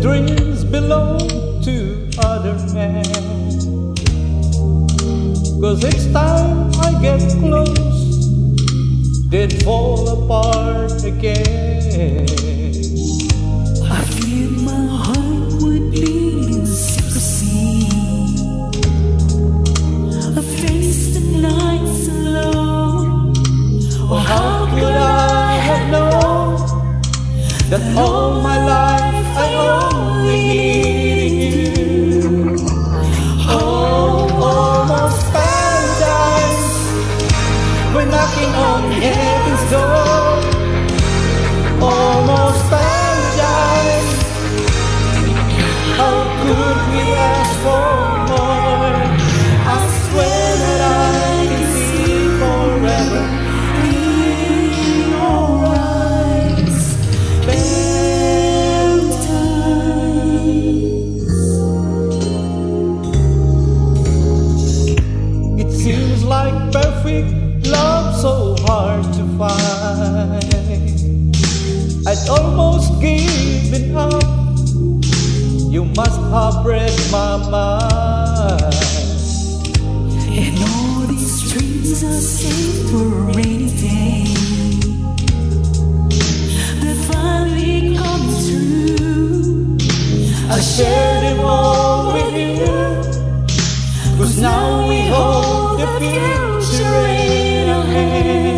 dreams belong to other men. Cause each time I get close, they'd fall apart again. I fear my heart would beat in secrecy. I face the nights alone. Oh, How could I have known that all like perfect love so hard to find. heart break my mind. And all these dreams are saved for a rainy day. They finally come true. I share them all with you. Cause now we hold the future in our hands.